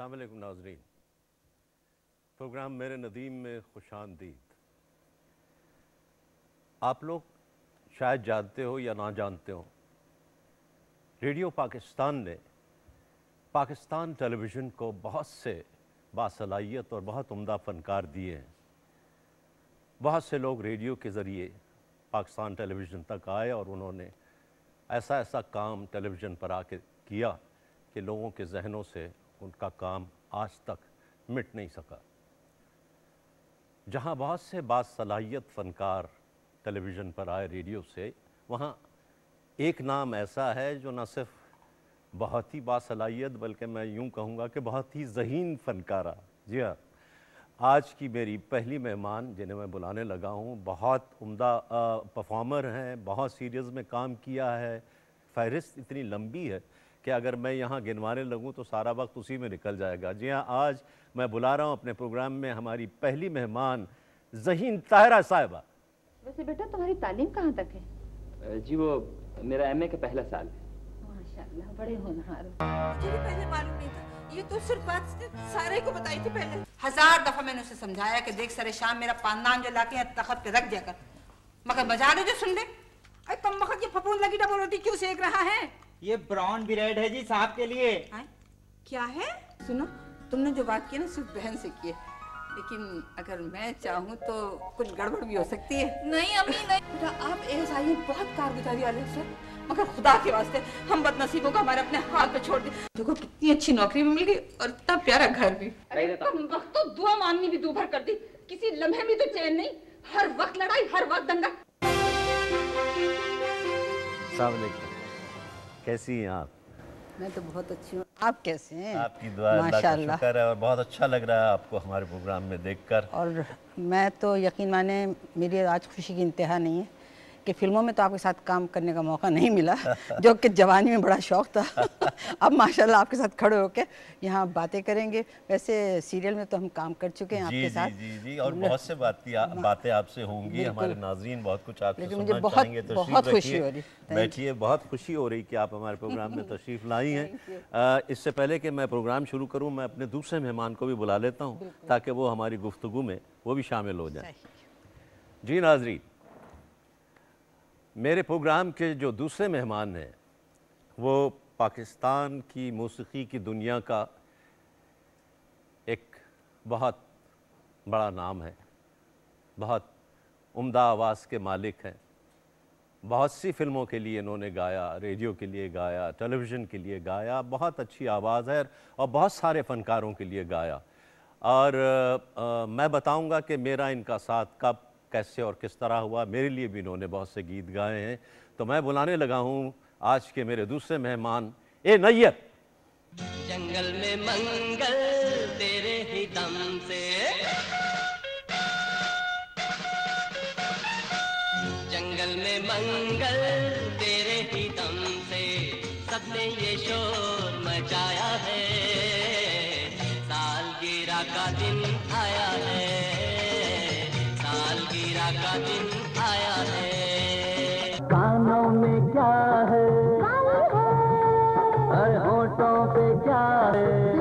असलम नाजरीन। प्रोग्राम मेरे नदीम में खुश आमदीद आप लोग शायद जानते हो या ना जानते हो, रेडियो पाकिस्तान ने पाकिस्तान टेलीविज़न को बहुत से बासलाहियत और बहुत उम्दा फ़नकार दिए हैं। बहुत से लोग रेडियो के ज़रिए पाकिस्तान टेलीविज़न तक आए और उन्होंने ऐसा ऐसा काम टेलीविज़न पर आके किया कि लोगों के जहनों से उनका काम आज तक मिट नहीं सका। जहाँ बहुत से बासलाहियत फ़नकार टेलीविज़न पर आए रेडियो से, वहाँ एक नाम ऐसा है जो न सिर्फ़ बहुत ही बासलाहियत, बल्कि मैं यूँ कहूँगा कि बहुत ही जहीन फ़नकारा जी हाँ आज की मेरी पहली मेहमान, जिन्हें मैं बुलाने लगा हूँ, बहुत उम्दा परफॉर्मर हैं, बहुत सीरियस में काम किया है, फहरिस्त इतनी लंबी है कि अगर मैं यहाँ गिनवाने लगूँ तो सारा वक्त उसी में निकल जाएगा। जी हाँ आज मैं बुला रहा हूँ अपने प्रोग्राम में हमारी पहली मेहमान जहीन ताहरा साहिबा। वैसे बेटा तुम्हारी तालीम कहाँ तक है? जी वो मेरा एमए का पहला साल है। माशाल्लाह बड़े होनहार हो। पहले मालूम नहीं था। ये तो सिर्फ़ बात सारे को बताई थी पहले। हज़ार दफ़ा मैंने उसे समझाया कि देख सरे शाम मेरा पानदान जो लाके तखत पे रख दिया कर। मगर दे जो सुन ले। अरे कम वक्त ये फपून लगी डबल रोटी क्यों सेक रहा है? ये ब्राउन ब्रेड है जी साहब के लिए। आए? क्या है? सुनो तुमने जो बात की ना सिर्फ़ बहन से की है। लेकिन अगर मैं चाहूँ तो कुछ गड़बड़ भी हो सकती है। नहीं अम्मी नहीं। बेटा आप एहसाई बहुत कारगुजारी वाले सर। मगर खुदा के वास्ते हम बदनसीबों को हमारे अपने हाथ पे छोड़ दे। देखो कितनी अच्छी नौकरी भी मिल गई और इतना प्यारा घर भी। वक्त तो दुआ मांगनी भी दूभर कर दी। किसी लम्हे में तो चैन नहीं। हर वक्त लड़ाई हर वक्त दंगा। कैसी हैं आप? मैं तो बहुत अच्छी हूँ। आप कैसे हैं? आपकी दुआ माशाल्लाह। शुक्र है और बहुत अच्छा लग रहा है आपको हमारे प्रोग्राम में देखकर। और मैं तो यकीन माने मेरी आज खुशी की इंतहा नहीं है। कि फ़िल्मों में तो आपके साथ काम करने का मौका नहीं मिला जो कि जवानी में बड़ा शौक था। अब माशाल्लाह आपके साथ खड़े होकर यहाँ बातें करेंगे। वैसे सीरियल में तो हम काम कर चुके हैं आपके जी साथ। जी जी और बहुत से बातें बातें आपसे होंगी हमारे नाजरीन बहुत कुछ आपसे लेकिन मुझे बहुत- बहुत खुशी हो रही। बैठिए बहुत खुशी हो रही कि आप हमारे प्रोग्राम में तशरीफ़ लाई हैं। इससे पहले कि मैं प्रोग्राम शुरू करूँ मैं अपने दूसरे मेहमान को भी बुला लेता हूँ ताकि वो हमारी गुफ्तगू में वो भी शामिल हो जाए। जी नाजरीन मेरे प्रोग्राम के जो दूसरे मेहमान हैं वो पाकिस्तान की मौसीकी की दुनिया का एक बहुत बड़ा नाम है बहुत उम्दा आवाज़ के मालिक हैं। बहुत सी फ़िल्मों के लिए इन्होंने गाया रेडियो के लिए गाया टेलीविज़न के लिए गाया बहुत अच्छी आवाज़ है और बहुत सारे फ़नकारों के लिए गाया। और अ, अ, मैं बताऊँगा कि मेरा इनका साथ कब कैसे और किस तरह हुआ, मेरे लिए भी इन्होंने बहुत से गीत गाए हैं। तो मैं बुलाने लगा हूँ आज के मेरे दूसरे मेहमान, ए नैयर जंगल में मंगल तेरे ही दम से। जंगल में मंगल तेरे ही दम से। सबने ये शोर मचाया है। सालगिरह का दिन का दिन आया है। कानों में क्या है? हर होठों पे क्या है?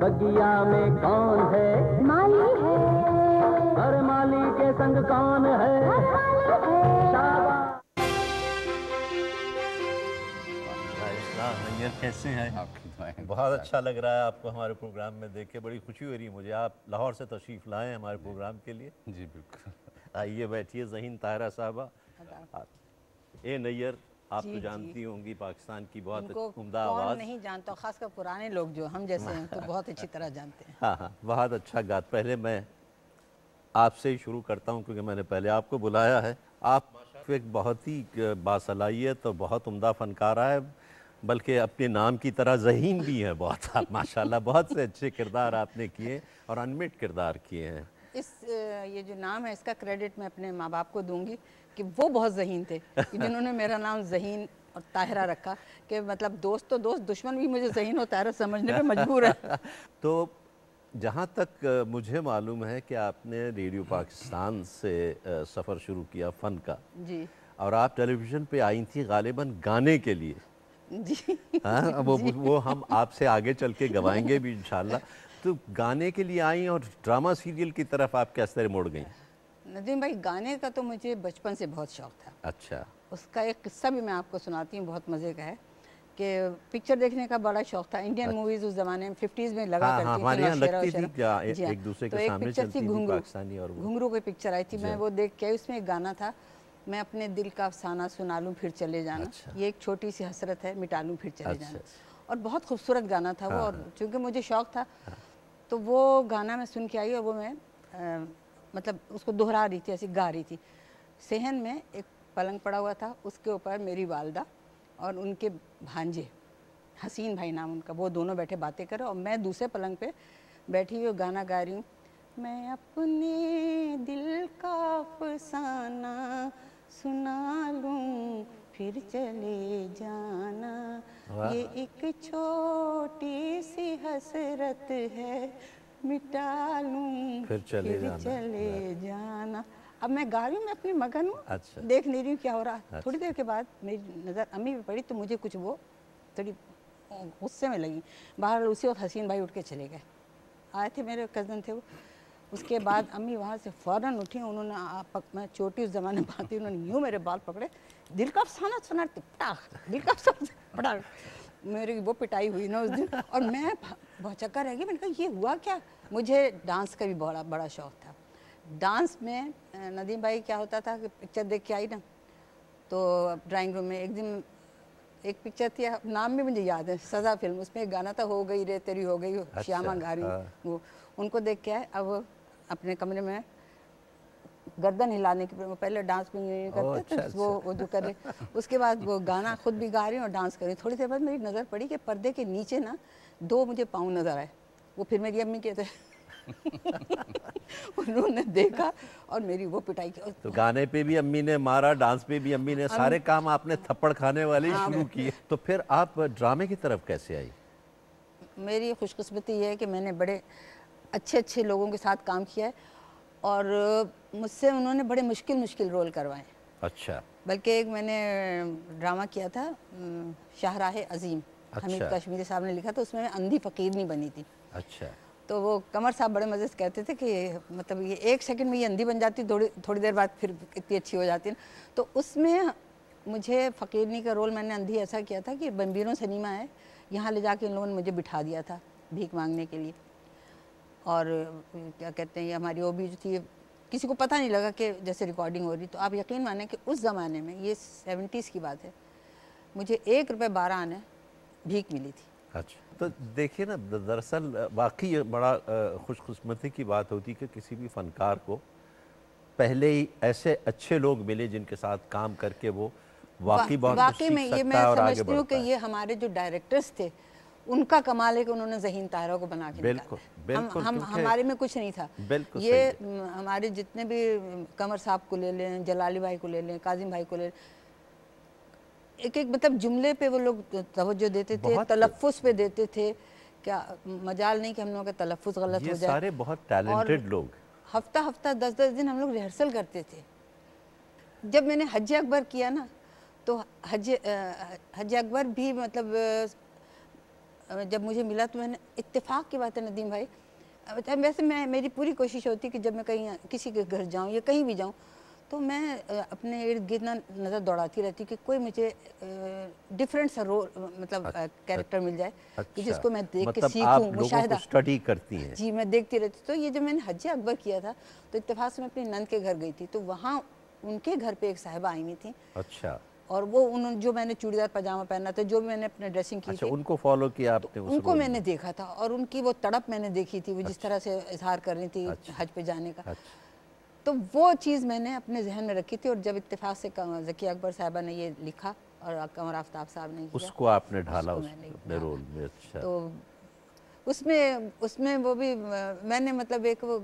बगिया में कौन है? माली है। हर माली के संग कौन है? नैयर कैसे हैं? बहुत अच्छा लग रहा है आपको हमारे प्रोग्राम में देख के बड़ी खुशी हो रही है मुझे। आप लाहौर से तशरीफ़ लाएँ हमारे प्रोग्राम के लिए। जी बिल्कुल। आइए बैठिए जहीन ताहरा साहबा। ए नैयर आप तो जानती होंगी पाकिस्तान की बहुत उम्दा कौन आवाज़। नहीं जानता खासकर पुराने लोग जो हम जैसे हैं तो बहुत अच्छी तरह जानते हैं। हाँ हाँ बहुत अच्छा गात। पहले मैं आपसे ही शुरू करता हूँ क्योंकि मैंने पहले आपको बुलाया है। आप एक बहुत ही बासलाहियत और बहुत उमदा फ़नकारा है। बल्कि अपने नाम की तरह जहीन भी हैं बहुत आप माशाल्लाह बहुत से अच्छे किरदार आपने किए और अनमिट किरदार किए हैं। इस ये जो नाम है इसका क्रेडिट मैं अपने माँ बाप को दूँगी कि वो बहुत जहीन थे जिन्होंने मेरा नाम जहीन और ताहरा रखा कि मतलब दोस्त तो दोस्त दुश्मन भी मुझे जहीन और ताहिरा समझने पे मजबूर है। तो जहाँ तक मुझे मालूम है कि आपने रेडियो पाकिस्तान से सफ़र शुरू किया फ़न का जी। और आप टेलीविज़न पे आई थी गालिबा गाने के लिए। जी। हाँ वो जी। वो हम आपसे आगे चल के गवाएँगे भी इंशाल्लाह। तो गाने के लिए आई और ड्रामा सीरियल की तरफ़ आप किस तरह मुड़ गई? नदीम भाई गाने का तो मुझे बचपन से बहुत शौक था। अच्छा। उसका एक किस्सा भी मैं आपको सुनाती हूँ बहुत मज़े का है कि पिक्चर देखने का बड़ा शौक था। इंडियन मूवीज़ उस जमाने में फिफ्टीज़ में लगा हाँ, हाँ, करती हमारे थी यहाँ लगती थी क्या, ए- जी हाँ। एक दूसरे तो के एक सामने पिक्चर चलती थी वो। घुंघरू की पिक्चर आई थी मैं हाँ। वो देख के उसमें एक गाना था मैं अपने दिल का अफसाना सुना लूँ फिर चले जाना अच्छा। ये एक छोटी सी हसरत है मिटा लूँ फिर चले अच्छा, जाना अच्छा। और बहुत खूबसूरत गाना था हाँ। वो हाँ, और चूँकि मुझे शौक था हाँ। तो वो गाना मैं सुन के आई और वो मैं अ, मतलब उसको दोहरा रही थी ऐसी गा रही थी सेहन में एक पलंग पड़ा हुआ था उसके ऊपर मेरी वालदा और उनके भांजे हसीन भाई नाम उनका वो दोनों बैठे बातें कर और मैं दूसरे पलंग पे बैठी हुई गाना गा रही हूँ मैं अपने दिल का अफसाना सुना लूँ फिर चले जाना। ये एक छोटी सी हसरत है मिटा लूँ फिर चले फिर जाना। चले जाना। अब मैं गा रही हूँ मैं अपनी मगन हूँ। अच्छा। देख नहीं रही हूँ क्या हो रहा। है अच्छा। थोड़ी देर के बाद मेरी नज़र अम्मी पे पड़ी तो मुझे कुछ वो थोड़ी गुस्से में लगी। बाहर उसी वक्त हसीन भाई उठ के चले गए। आए थे मेरे कज़न थे वो। उसके बाद अम्मी वहाँ से फ़ौरन उठी उन्होंने आ- पक- मैं छोटी उस ज़माने में बात उन्होंने यूँ मेरे बाल पकड़े दिल का अफसाना सुना पटाख दिल का अफसाना पटाख मेरी वो पिटाई हुई ना उस दिन। और मैं बहुत चक्कर रह गई मैंने कहा ये हुआ क्या? मुझे डांस का भी बड़ा बड़ा शौक था। डांस में नदीम भाई क्या होता था कि पिक्चर देख के आई ना तो ड्राइंग रूम में एक दिन एक पिक्चर थी नाम भी मुझे याद है सज़ा फ़िल्म उसमें एक गाना था हो गई रे तेरी हो गई श्यामा गारी हाँ। वो। उनको देख के आए अब अपने कमरे में गर्दन हिलाने की पहले डांस में ये करते थे अच्छा, वो वो जो करे उसके बाद वो गाना खुद भी गा रही हूँ और डांस कर रही हूँ। थोड़ी देर बाद मेरी नज़र पड़ी कि पर्दे के नीचे ना दो मुझे पाँव नज़र आए। वो फिर मेरी अम्मी कहते उन्होंने देखा और मेरी वो पिटाई की। तो गाने पे भी अम्मी ने मारा डांस पे भी अम्मी ने सारे काम आपने थप्पड़ खाने वाले हाँ, शुरू किए। तो फिर आप ड्रामे की तरफ़ कैसे आई? मेरी खुशकिस्मती है कि मैंने बड़े अच्छे अच्छे लोगों के साथ काम किया है और मुझसे उन्होंने बड़े मुश्किल मुश्किल रोल करवाए। अच्छा। बल्कि एक मैंने ड्रामा किया था शाहराह अजीम अच्छा। हमीद। कश्मीरी साहब ने लिखा था उसमें मैं अंधी फ़कीर नहीं बनी थी। अच्छा। तो वो कमर साहब बड़े मज़े से कहते थे कि मतलब ये एक सेकंड में ये अंधी बन जाती थोड़ी थोड़ी देर बाद फिर इतनी अच्छी हो जाती है तो उसमें मुझे फ़कीरनी का रोल मैंने अंधी ऐसा किया था कि बम्बीरों सिनेमा है यहाँ ले जाके इन लोगों ने मुझे बिठा दिया था भीख मांगने के लिए। और क्या कहते हैं ये हमारी भी जो थी किसी को पता नहीं लगा कि जैसे रिकॉर्डिंग हो रही तो आप यकीन माने कि उस ज़माने में ये सेवेंटीज़ की बात है मुझे एक रुपये बारह आने भीख मिली थी। अच्छा। तो देखिए ना दरअसल वाकई ये बड़ा खुशकिस्मती की बात होती कि किसी भी फनकार को पहले ही ऐसे अच्छे लोग मिले जिनके साथ काम करके वो वाकई बहुत वाकई में ये मैं समझती हूँ कि ये हमारे जो डायरेक्टर्स थे उनका कमाल है कि उन्होंने जहीन तारा को बना के बिल्कुल, बिल्कुल, हम, हम हमारे में कुछ नहीं था। बिल्कुल ये हमारे जितने भी कमर साहब को ले लें जलाली भाई को ले लें काजिम भाई को ले लें एक एक मतलब जुमले पे वो लोग तवज्जो देते थे तलफ़ुज़ पे देते थे। क्या मजाल नहीं कि हम लोगों का तलफ़ुज़ गलत हो जाए। सारे बहुत टैलेंटेड लोग। हफ़्ता हफ़्ता दस दस दिन हम लोग रिहर्सल करते थे। जब मैंने हज अकबर किया ना तो हज हज अकबर भी मतलब जब मुझे मिला तो मैंने इत्तेफाक की बात है नदीम भाई। वैसे मैं मेरी पूरी कोशिश होती है कि जब मैं कहीं किसी के घर जाऊँ या कहीं भी जाऊँ तो मैं अपने इर्द गिर्द ना नज़र दौड़ाती रहती कि कोई मुझे डिफरेंट सा रोल मतलब कैरेक्टर मिल जाए कि अच्छा। जिसको मैं देख के मतलब आप सीखूं को मुशाहिदा स्टडी करती हैं। जी मैं देखती रहती। तो ये जब मैंने हज अकबर किया था तो इतफाक़ से मैं अपनी नंद के घर गई थी तो वहाँ उनके घर पे एक साहिबा आई हुई थी। अच्छा। और वो उन्होंने जो मैंने चूड़ीदार पजामा पहना था जो भी मैंने अपने ड्रेसिंग की अच्छा थी उनको फॉलो किया आपने उस उनको मैंने देखा था और उनकी वो तड़प मैंने देखी थी वो अच्छा, जिस तरह से इजहार कर रही थी अच्छा। हज पे जाने का। अच्छा। तो वो चीज़ मैंने अपने जहन में रखी थी और जब इतफाक़ से जकी अकबर साहबा ने ये लिखा और कमर आफ्ताब साहब ने उसको आपने ढाला उसको उस मैंने अपने ढाला। रोल में अच्छा। तो उसमें उसमें वो भी मैंने मतलब एक वो